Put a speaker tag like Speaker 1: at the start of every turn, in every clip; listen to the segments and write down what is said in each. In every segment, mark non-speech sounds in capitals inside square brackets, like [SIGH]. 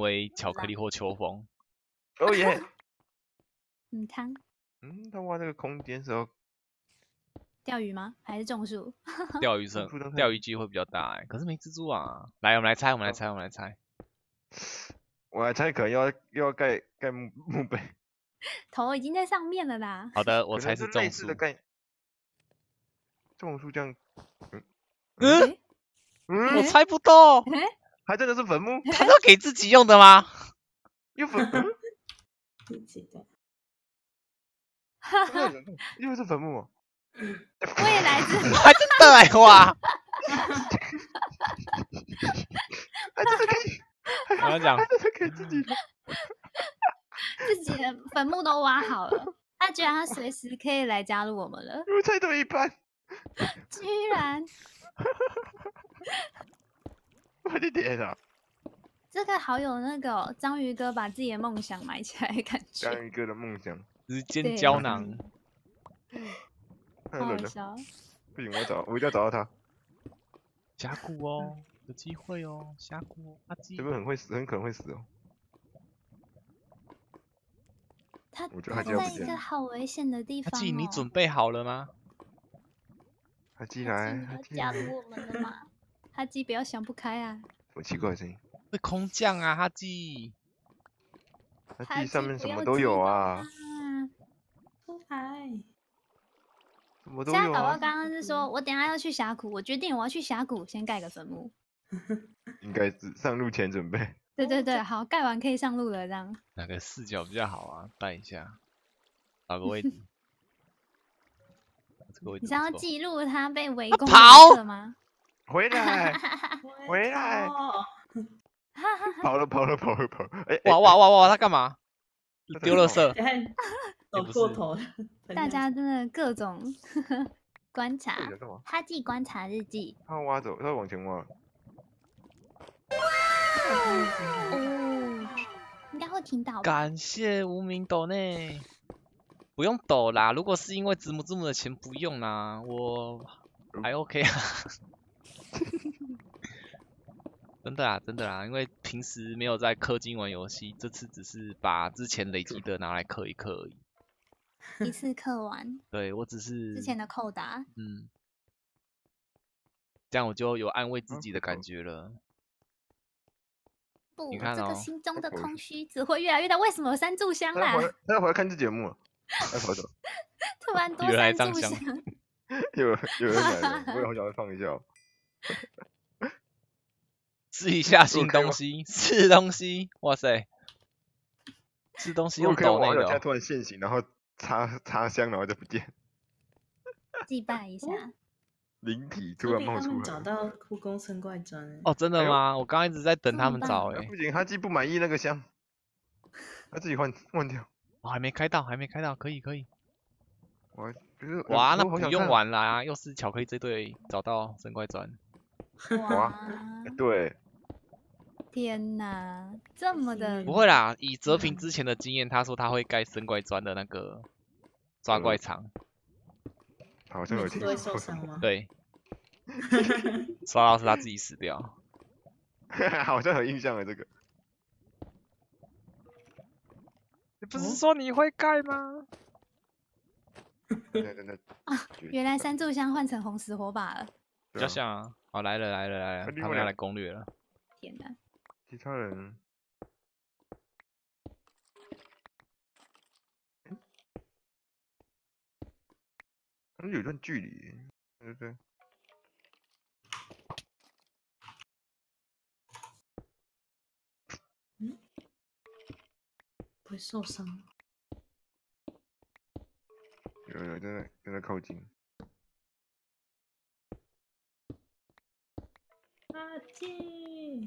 Speaker 1: 为巧克力或秋风。
Speaker 2: 哦耶！[LAUGHS]
Speaker 3: 嗯，汤
Speaker 2: 嗯，他挖这个空间时候，
Speaker 3: 钓鱼吗？还是种树？[LAUGHS]
Speaker 1: 钓鱼生
Speaker 2: 树洞太
Speaker 1: 钓鱼机会比较大哎、可是没蜘蛛啊。来，我们来猜，我们来猜，我们来猜。[LAUGHS]
Speaker 2: 我来猜可能要又要盖盖墓墓碑，
Speaker 3: 头已经在上面了啦。
Speaker 1: 好的，我
Speaker 2: 可
Speaker 1: 猜是种树。
Speaker 2: 的概念。种树这样，
Speaker 1: 嗯，
Speaker 3: 诶
Speaker 2: 嗯，
Speaker 1: 我猜不到，
Speaker 3: 诶
Speaker 2: 还真的是坟墓，[LAUGHS]
Speaker 1: 他是要给自己用的吗？[LAUGHS]
Speaker 2: 又坟，墓 [LAUGHS]
Speaker 4: 自己的。
Speaker 2: 又是坟墓哦。
Speaker 3: 未来之
Speaker 1: 还真的哎哇！
Speaker 2: 还真的可以，
Speaker 1: 我要讲
Speaker 2: 还，真的可以自己。
Speaker 3: 自己的坟墓都挖好了，他觉得他随时可以来加入我们了，
Speaker 2: 我猜对一半，
Speaker 3: 居然
Speaker 2: 我的天啊！
Speaker 3: 这个好有那个哦章鱼哥把自己的梦想埋起来的感觉，
Speaker 2: 章鱼哥的梦想，[LAUGHS]
Speaker 1: 时间
Speaker 3: 对
Speaker 1: 胶囊。[LAUGHS]
Speaker 2: 太冷。不行，我要找，我一定要找到他。[LAUGHS]
Speaker 1: 峡谷哦，有机会哦，峡谷哦，阿基
Speaker 2: 这。边很会死，很可能会死哦。
Speaker 3: 他
Speaker 2: 我觉得他
Speaker 3: 他在一个好危险的地方、哦。
Speaker 1: 阿基，你准备好了吗？
Speaker 2: 他进
Speaker 3: 哈
Speaker 2: 来，他
Speaker 3: 加入我们了吗？哈基不要想不开啊！
Speaker 2: 什么奇怪的声音？
Speaker 1: 是空降啊，哈基。
Speaker 2: 他
Speaker 3: 哈
Speaker 2: 地上面什么都有啊，[LAUGHS]
Speaker 4: 出来，
Speaker 2: 什么都
Speaker 3: 现在宝宝
Speaker 2: 有啊。
Speaker 3: 刚刚是说，我等下要去峡谷，我决定我要去峡谷先盖个坟墓。[LAUGHS]
Speaker 2: 应该是上路前准备。
Speaker 3: 对对对，好，盖完可以上路了，这样。
Speaker 1: 哪个视角比较好啊？带一下，找个位置。这个位置
Speaker 3: 你是要记录他被围攻吗？
Speaker 2: 回来，[LAUGHS] 回来
Speaker 4: 哦
Speaker 2: 跑了，跑了，跑了，跑了。
Speaker 1: 哇哇哇哇！他干嘛？丢垃
Speaker 2: 跑
Speaker 1: 圾。
Speaker 4: 等下走过头了，[LAUGHS]
Speaker 3: 大家真的各种 [LAUGHS] 观察
Speaker 2: 这，里在干嘛？
Speaker 3: 哈记观察日记。
Speaker 2: 他要挖走，他要往前挖哇。
Speaker 3: 哦，应该会听到？
Speaker 1: 感谢无名抖内，不用抖啦。如果是因为子母字母的钱，不用啦，我还 OK 啊。[LAUGHS] 真的啊，真的啊，因为平时没有在氪金玩游戏，这次只是把之前累积的拿来氪一氪而已。
Speaker 3: 一次刻完 [LAUGHS]
Speaker 1: 对我只是
Speaker 3: 之前的扣打，
Speaker 1: 嗯，这样我就有安慰自
Speaker 2: 啊
Speaker 1: 己的感觉了。
Speaker 3: 不，
Speaker 1: 你看哦
Speaker 3: 这个心中的空虚只会越来越大。为什么有三炷香啦
Speaker 2: 他要回？来，看这节目了。[LAUGHS]
Speaker 3: 突然多
Speaker 1: 原来
Speaker 3: 三炷香，
Speaker 2: 有有人来了，我也好想再放一下哦。[LAUGHS]
Speaker 1: 试一下新东西，吃东西，哇塞，试东西用
Speaker 2: 如果可以，
Speaker 1: 抖那个哦、
Speaker 2: 网友现在突然现形，然后插插香，然后就不见，
Speaker 3: 祭拜一下。
Speaker 2: 灵体突然冒出
Speaker 4: 他们找。到故宫生怪砖欸
Speaker 1: 哦，真的吗？我刚刚一直在等他们找诶、
Speaker 2: 啊不行，他既不满意那个香，他自己换换掉。
Speaker 1: 我、还没开到，还没开到，可以可以。
Speaker 2: 我还不是
Speaker 1: 哇，那不用玩啦，又是巧克力这队找到神怪砖，[LAUGHS]
Speaker 3: 哇，
Speaker 2: 对，[LAUGHS]
Speaker 3: 天哪，这么的 [LAUGHS]
Speaker 1: 不会啦，以泽平之前的经验，他说他会盖神怪砖的那个抓怪场，
Speaker 2: 好像有听说
Speaker 4: 受伤吗？
Speaker 1: 对，刷到是他自己死掉。
Speaker 2: 好像有印象了这个。
Speaker 1: 你不是说你会盖吗？
Speaker 2: 真的真的
Speaker 3: 原来三炷香换成红石火把了。
Speaker 1: 比较像啊。好，来了来了来了，他们要来攻略了。
Speaker 3: 天哪，
Speaker 2: 其他人，他们有一段距离耶，对对
Speaker 4: 会受伤。
Speaker 2: 有有正在正在靠近，
Speaker 4: 阿基，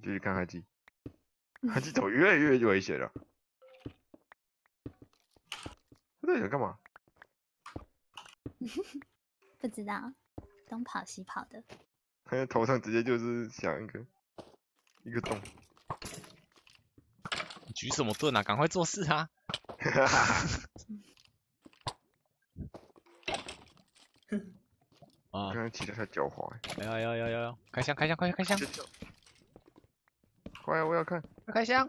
Speaker 2: 继续看哈基，哈基走越来越危险了。他在想干嘛？[LAUGHS]
Speaker 3: 不知道，东跑西跑的。
Speaker 2: 他在头上直接就是想一个一个洞，
Speaker 1: 你举什么盾啊？赶快做事啊！[LAUGHS]
Speaker 2: 哈哈哈。
Speaker 1: 啊。
Speaker 2: 刚，刚骑得太狡猾耶，
Speaker 1: 要要要要要，开箱开枪开枪开枪！
Speaker 2: 就跳快啊！我要看，
Speaker 1: 开箱，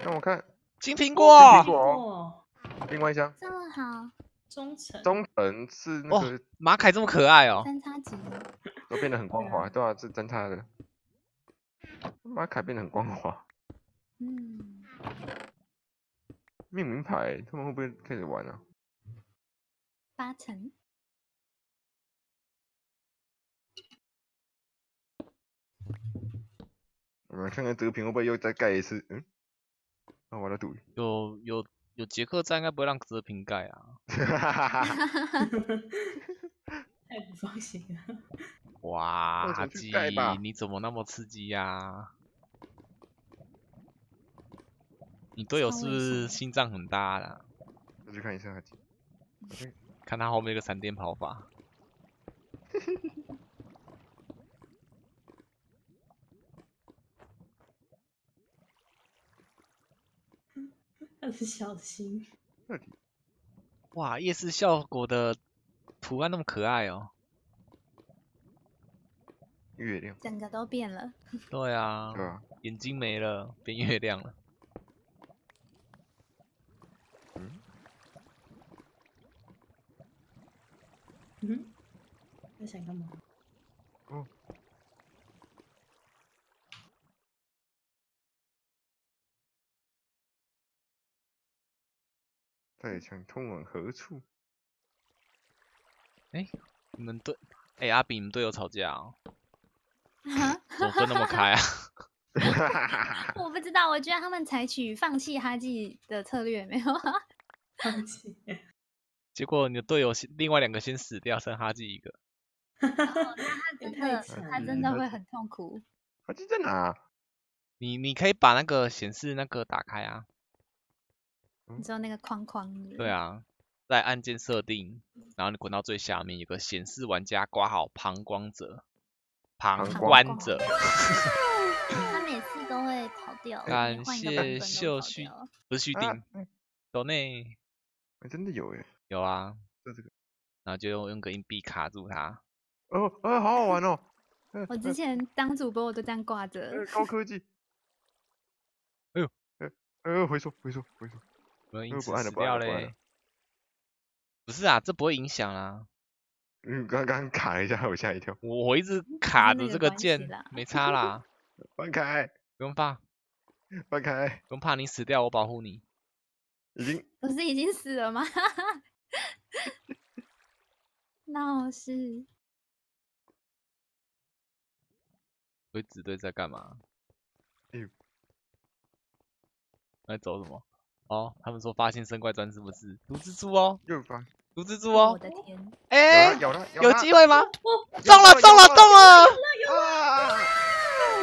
Speaker 2: 让我看。
Speaker 1: 金苹
Speaker 2: 苹
Speaker 1: 果，
Speaker 2: 果哦。
Speaker 4: 哦，
Speaker 2: 另外一箱。
Speaker 3: 这么好，
Speaker 4: 忠诚，
Speaker 2: 忠诚是那
Speaker 1: 哦
Speaker 2: 个
Speaker 1: 马凯这么可爱哦，
Speaker 3: 三叉戟，
Speaker 2: 都变得很光滑，对啊，是真叉的。马凯变得很光滑，
Speaker 3: 嗯，
Speaker 2: 命名牌他们会不会开始玩啊？
Speaker 3: 八成，
Speaker 2: 们看看这个屏会不会又再盖一次？嗯，那，我来赌。
Speaker 1: 有有有杰克在，应该不会让泽平盖啊。
Speaker 4: 太不放心了。
Speaker 1: 哇，
Speaker 2: 那
Speaker 1: 哈
Speaker 2: 就去盖吧
Speaker 1: 基，你怎么那么刺激呀、你队友是不是心脏很大啦？
Speaker 2: 我去看一下阿基。
Speaker 1: 看他后面一个闪电跑法，[LAUGHS]
Speaker 4: 他的小心，
Speaker 2: 到底
Speaker 1: 哇，夜视效果的图案那么可爱哦。
Speaker 2: 月亮，
Speaker 3: 整个都变了。
Speaker 1: 对啊，[LAUGHS]
Speaker 2: 对啊？
Speaker 1: 眼睛没了，变月亮了。
Speaker 2: 嗯，
Speaker 4: 嗯，在想干嘛？
Speaker 2: 带枪通往何处？
Speaker 1: 哎你们队，哎、阿比，你们队友吵架哦？[LAUGHS]
Speaker 3: 啊
Speaker 1: 怎么分那么开啊？[LAUGHS] [LAUGHS]
Speaker 3: 我不知道，我觉得他们采取放弃哈记的策略没有？
Speaker 4: 放弃。
Speaker 1: 结果你的队友另外两个先死掉，剩哈基一个。
Speaker 3: 哦，那他真的，他真的会很痛苦。
Speaker 2: 哈基在哪？
Speaker 1: 你你可以把那个显示那个打开啊。
Speaker 3: 你知道那个框框是不是
Speaker 1: 对，啊，在按键设定，然后你滚到最下面有个显示玩家挂号旁观者，旁
Speaker 2: 旁
Speaker 1: 观者。[LAUGHS]
Speaker 3: 他每次都会跑掉，
Speaker 1: 感谢秀旭不是续
Speaker 2: 啊
Speaker 1: 订，
Speaker 2: 哎
Speaker 1: 抖内
Speaker 2: 哎真的有哎，
Speaker 1: 有啊，
Speaker 2: 就这个。
Speaker 1: 然后就用用个硬币卡住它。
Speaker 2: 哦，哦，好好玩哦。[LAUGHS] 呃
Speaker 3: 我之前当主播，我都这样挂着。
Speaker 2: 呃高科技。
Speaker 1: 哎呦，
Speaker 2: 呃呃，回收回收回收。
Speaker 1: 我因此死掉嘞。不是啊，这不会影响啊。
Speaker 2: 嗯，刚刚卡了一下，我吓一跳。
Speaker 1: 我我一直卡着这个键，没差啦，[LAUGHS]
Speaker 2: 放开，
Speaker 1: 不用怕，
Speaker 2: 放开，
Speaker 1: 不用怕你死掉，我保护你。
Speaker 2: 已经
Speaker 3: 不是已经死了吗？[LAUGHS] 闹事，
Speaker 1: 鬼子队在干嘛？
Speaker 2: 哎呦
Speaker 1: 在走什么？哦，他们说发现生怪砖是不是？毒蜘蛛哦，
Speaker 2: 又发，
Speaker 1: 毒蜘蛛哦
Speaker 3: 我
Speaker 1: 哦，
Speaker 3: 的天！
Speaker 1: 哎、
Speaker 2: 有了有了，
Speaker 1: 有机会吗？中了，中了，中了！
Speaker 2: 啊！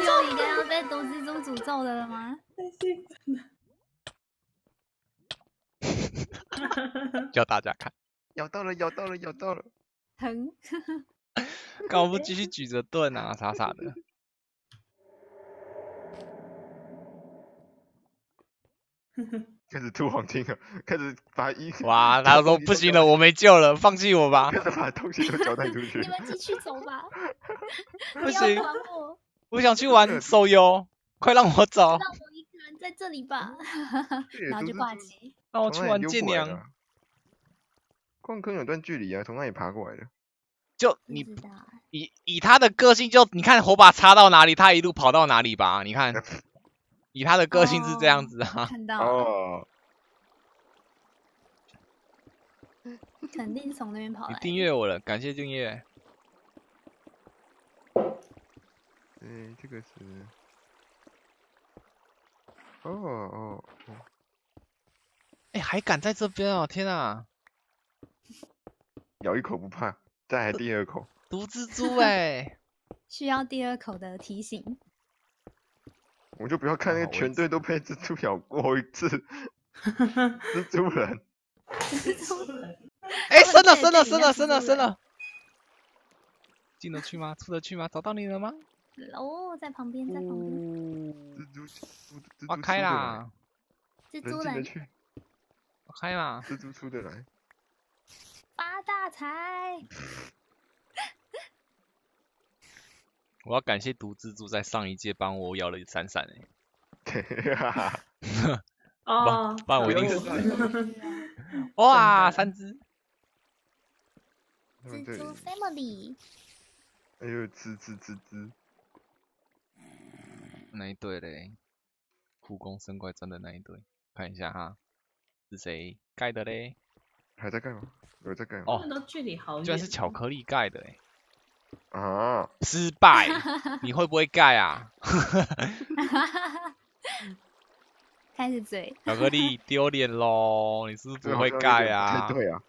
Speaker 3: 又一个要被毒蜘蛛诅咒的了吗？
Speaker 4: 太兴奋了。
Speaker 1: 叫大家看，
Speaker 2: 咬到了，咬到了，咬到了。
Speaker 3: 疼，
Speaker 1: 干嘛不继续举着盾啊？傻傻的。
Speaker 2: 开始吐黄金了，[LAUGHS] 开始把衣
Speaker 1: 哇，[LAUGHS] 他说不行了，我没救了，放弃我吧。[LAUGHS]
Speaker 2: 开始把东西都交代出去
Speaker 3: 你。们继续走吧，
Speaker 1: 不行，
Speaker 3: 管我，
Speaker 1: 我想去玩手游，快让我走，
Speaker 3: 让我一个人在这里吧。然后就挂机，
Speaker 1: 让我去玩剑娘。
Speaker 2: 矿坑有段距离啊，从那里爬过来的。
Speaker 1: 就你以以他的个性就，你看火把插到哪里，他一路跑到哪里吧。你看，以他的个性是这样子啊。[LAUGHS]
Speaker 3: 看到，
Speaker 2: 哦，
Speaker 3: 肯定从那边跑
Speaker 1: 你
Speaker 3: 来。
Speaker 1: 订阅我了，感谢订阅。
Speaker 2: 对，这个是。哦哦哦，
Speaker 1: 哎、还敢在这边哦！天啊，
Speaker 2: 咬一口不怕，再来第二口。
Speaker 1: 毒蜘蛛哎、[LAUGHS]
Speaker 3: 需要第二口的提醒。
Speaker 2: 我就不要看那个全队都被蜘蛛咬过一次，[LAUGHS] 蜘蛛人。[LAUGHS] [LAUGHS]
Speaker 1: 哎、
Speaker 3: 他们
Speaker 1: 生了，
Speaker 3: 在
Speaker 1: 生了，生了，生了，生了。进得去吗？出得去吗？找到你了吗？
Speaker 3: 哦，在旁边，在旁边，
Speaker 2: 蜘蛛，蜘蛛
Speaker 1: 挖开
Speaker 2: 出得来，
Speaker 1: 啦，
Speaker 3: 蜘蛛人
Speaker 2: 人进得去，
Speaker 1: 挖开啦！
Speaker 2: 蜘蛛出得来。
Speaker 3: 发大财！
Speaker 1: 我要感谢毒蜘蛛在上一届帮我咬了闪闪诶，
Speaker 2: 哈哈，
Speaker 4: 哦，
Speaker 1: 不然我一定
Speaker 2: 是 [LAUGHS]
Speaker 1: 哇，三只，
Speaker 3: 蜘蛛 family，
Speaker 2: 哎呦，吱吱吱吱，
Speaker 1: 那一对嘞，苦工生怪真的那一对，看一下哈，是谁盖的嘞？
Speaker 2: 还在盖吗？有在盖吗？
Speaker 1: 哦。
Speaker 4: 距离好远，
Speaker 1: 居然是巧克力盖的诶，
Speaker 2: 啊，
Speaker 1: 失败，[LAUGHS] 你会不会盖啊？[LAUGHS]
Speaker 3: 开始嘴，
Speaker 1: 巧克力丢脸喽，你是不是不会盖啊？
Speaker 2: 对啊，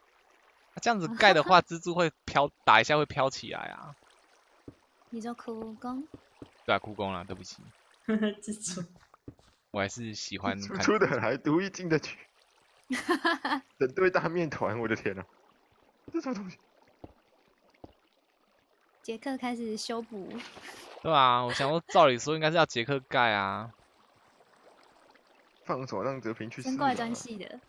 Speaker 1: 这样子盖的话，蜘蛛会飘，打一下会飘起来啊。
Speaker 3: 你说苦工，
Speaker 1: 对啊，哭功了，对不起，[LAUGHS]
Speaker 4: 蜘蛛，
Speaker 1: 我还是喜欢看
Speaker 2: 出出的还独一进得去，整队大面团，我的天呐、这什么东西？
Speaker 3: 杰克开始修补，[LAUGHS]
Speaker 1: 对啊，我想说，照理说应该是要杰克盖啊。[LAUGHS]
Speaker 2: 放手让泽平去试、啊。
Speaker 3: 真怪专系的，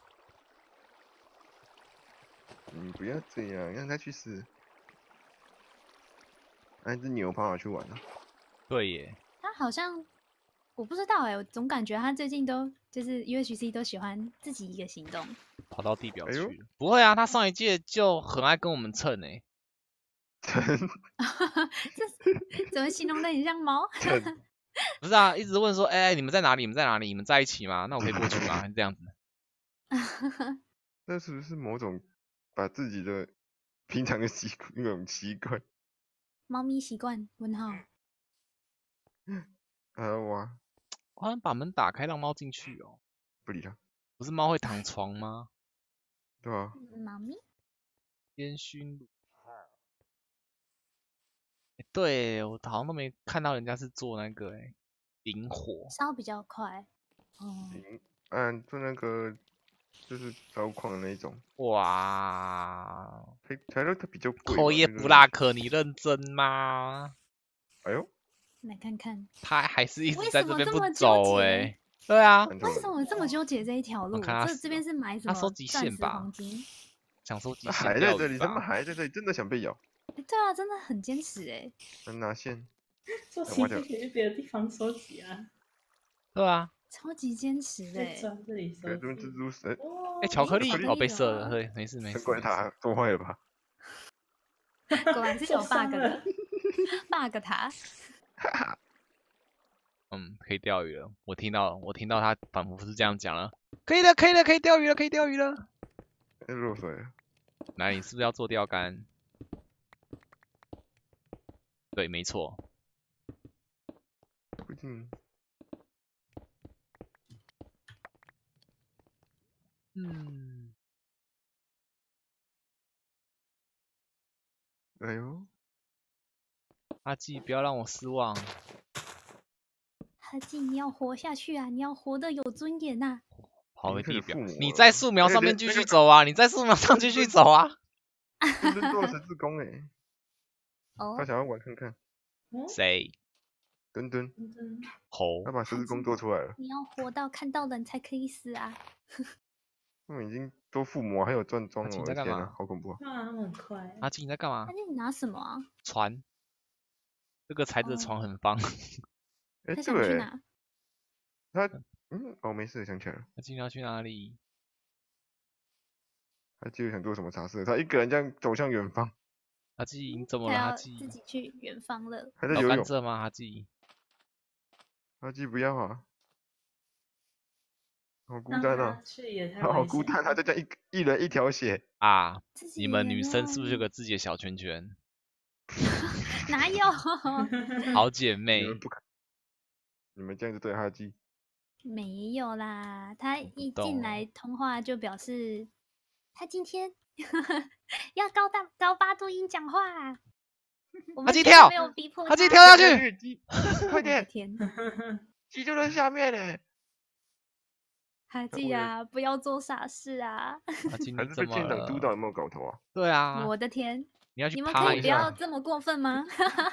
Speaker 2: 你不要这样，让他去死。那只牛跑哪去玩了、
Speaker 1: 对耶，
Speaker 3: 他好像我不知道哎、我总感觉他最近都就是 UHC 都喜欢自己一个行动，
Speaker 1: 跑到地表去了。不会啊，他上一届就很爱跟我们蹭诶。[LAUGHS]
Speaker 2: 真
Speaker 3: 怎么形容的很像猫？
Speaker 2: 真 [LAUGHS]
Speaker 1: 不是啊，一直问说，哎、你们在哪里？你们在哪里？你们在一起吗？那我可以过去吗？这样子？[LAUGHS]
Speaker 2: 那是不是某种把自己的平常的习那种习惯，
Speaker 3: 猫咪习惯？问号。
Speaker 2: 啊哇，
Speaker 1: 我好像把门打开让猫进去哦。
Speaker 2: 不理他，
Speaker 1: 不是猫会躺床吗？
Speaker 2: 对啊、
Speaker 3: 猫咪
Speaker 1: 烟熏炉。诶对，我好像都没看到人家是做那个诶，引火。
Speaker 3: 烧比较快。哦，
Speaker 2: 嗯，按做那个就是烧矿的那一种，
Speaker 1: 哇，
Speaker 2: 材材料它比较贵吧。
Speaker 1: 口耶
Speaker 2: 那个
Speaker 1: 布拉克，你认真吗？
Speaker 2: 哎呦，
Speaker 3: 来看看
Speaker 1: 他还是一直
Speaker 3: 为
Speaker 1: 在这边不走
Speaker 3: 结
Speaker 1: 诶。对啊，
Speaker 3: 为什么这么纠结这一条路？这这边是买什么？
Speaker 1: 他收集线吧
Speaker 3: 黄金？
Speaker 1: 想收集线
Speaker 2: 还在
Speaker 1: 钓
Speaker 2: 这里，他们。还在这里，真的想被咬，
Speaker 3: 诶对啊，真的很坚持哎。
Speaker 2: 能拿线，
Speaker 4: 收集就可以去别的地方收集啊，
Speaker 1: 对啊，
Speaker 3: 超级坚持的
Speaker 4: 在
Speaker 3: 欸，
Speaker 4: 这里
Speaker 2: 这边蜘。蛛丝，
Speaker 4: 哦
Speaker 1: 哎、巧克力
Speaker 3: 巧克力
Speaker 1: 哦被射了，
Speaker 3: 了
Speaker 1: 对，没事没事。
Speaker 2: 难怪他做坏了吧？[LAUGHS]
Speaker 3: 果然是有 bug 的，[LAUGHS] bug 塔。[LAUGHS]
Speaker 1: 嗯，可以钓鱼了。我听到，我听到他仿佛是这样讲了，可以了，可以了，可以钓鱼了，可以钓鱼了。
Speaker 2: 哎，落水了，
Speaker 1: 来，你是不是要做钓竿？对，没错。嗯，
Speaker 2: 哎呦，
Speaker 1: 阿纪，不要让我失望。
Speaker 3: 阿纪，你要活下去啊！你要活得有尊严呐、
Speaker 1: 跑回地表
Speaker 2: 你
Speaker 1: 在素描上面继续走啊！你在素描上继续走啊！
Speaker 2: 真 [LAUGHS] 的做十字弓哎，
Speaker 3: 哦
Speaker 2: 他，想要玩看看，
Speaker 4: 哦，
Speaker 1: 谁？
Speaker 2: 墩墩，
Speaker 1: 猴
Speaker 2: 他？把十字弓做出来了，
Speaker 3: 你要活到看到人才可以死啊！[LAUGHS]
Speaker 2: 他们已经都附魔，还有转装了，
Speaker 1: 阿金
Speaker 2: 我的天呐
Speaker 1: 在干嘛，
Speaker 2: 好恐怖啊！
Speaker 4: 哇，他们很快。
Speaker 1: 阿金，你在干嘛
Speaker 3: 阿金？你拿什么啊？
Speaker 1: 船。这个材质的
Speaker 3: 哦
Speaker 1: 床很方。[LAUGHS]
Speaker 2: 哎，
Speaker 3: 他想去
Speaker 2: 对，
Speaker 3: 哪？
Speaker 2: 他，嗯，哦，没事，想起来了，
Speaker 1: 阿金，你要去哪里？
Speaker 2: 他记得想做什么尝试，他一个人这样走向远方，
Speaker 1: 阿基，你怎么
Speaker 3: 他
Speaker 1: 了？阿
Speaker 3: 基自，己去远方了。
Speaker 1: 老
Speaker 2: 还在游泳，
Speaker 1: 吗？阿基，
Speaker 2: 阿基不要啊，好孤单啊，他好孤单，他
Speaker 4: 了
Speaker 2: 就这样一一人一条血，
Speaker 1: 啊，你们女生是不是有
Speaker 3: 啊
Speaker 1: 个自己的小圈圈？[LAUGHS]
Speaker 3: 哪有？[LAUGHS]
Speaker 1: 好姐
Speaker 2: 你
Speaker 1: 妹，
Speaker 2: 们不，你们这样子对哈基，
Speaker 3: 没有啦，他一进来通话就表示他今天 [LAUGHS] 要高大高八度音讲话。[LAUGHS] 我们绝对
Speaker 1: 鸡跳
Speaker 3: 没有逼迫
Speaker 1: 他自己
Speaker 3: 他
Speaker 1: 跳下去，[LAUGHS]
Speaker 2: 快点，
Speaker 3: 天，
Speaker 2: 鸡就在下面呢，
Speaker 3: 哈记啊，不要做傻事啊！
Speaker 2: 还是被舰长督导
Speaker 1: 了？
Speaker 2: 有没有搞头啊？
Speaker 1: 对啊，
Speaker 3: 我的天，
Speaker 1: 你要去
Speaker 3: 你们可以不要。这么过分吗？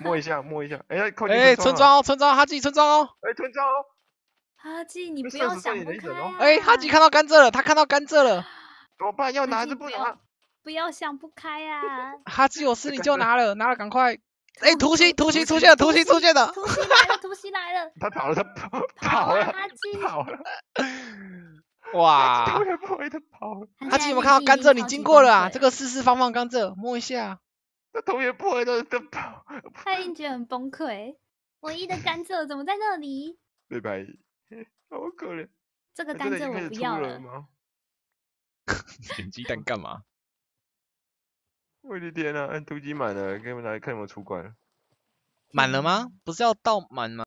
Speaker 2: 摸一下，摸一下，哎，靠近
Speaker 1: 哎，
Speaker 2: 村庄了，
Speaker 1: 村庄哈吉，村庄哦。
Speaker 2: 哎，村庄哦，
Speaker 3: 哈吉，你
Speaker 2: 这
Speaker 3: 不要想不开！
Speaker 1: 哎，哈吉看到甘蔗了，他看到甘蔗了。
Speaker 2: 怎么办？要拿
Speaker 3: 哈基不要
Speaker 2: 还是不拿？
Speaker 3: 不要想不开啊！[LAUGHS]
Speaker 1: 哈基有事你就拿了，拿了赶快 [LAUGHS] 哎，图形图形出现了，图形出现了，
Speaker 3: 突袭来了，突袭来了，[LAUGHS]
Speaker 2: 他跑了，他跑
Speaker 3: 跑
Speaker 2: 跑了，
Speaker 3: 哈基，
Speaker 2: 跑了，
Speaker 1: 哇！
Speaker 2: 头也不回的跑了，
Speaker 1: 哈基有没有看到甘蔗？你
Speaker 3: 经
Speaker 1: 过了啊，这个四四方方甘蔗，摸一下。
Speaker 2: 他头也不回的在跑，
Speaker 3: 他一定觉得很崩溃。唯一的甘蔗怎么在那里？
Speaker 2: 对吧？好可怜，
Speaker 3: 这个甘蔗我不要了。
Speaker 2: 了吗？
Speaker 1: 捡鸡蛋干嘛？
Speaker 2: 我的天呐，按突击满了，给你们来看有没有出关。
Speaker 1: 满了吗？不是要到满吗？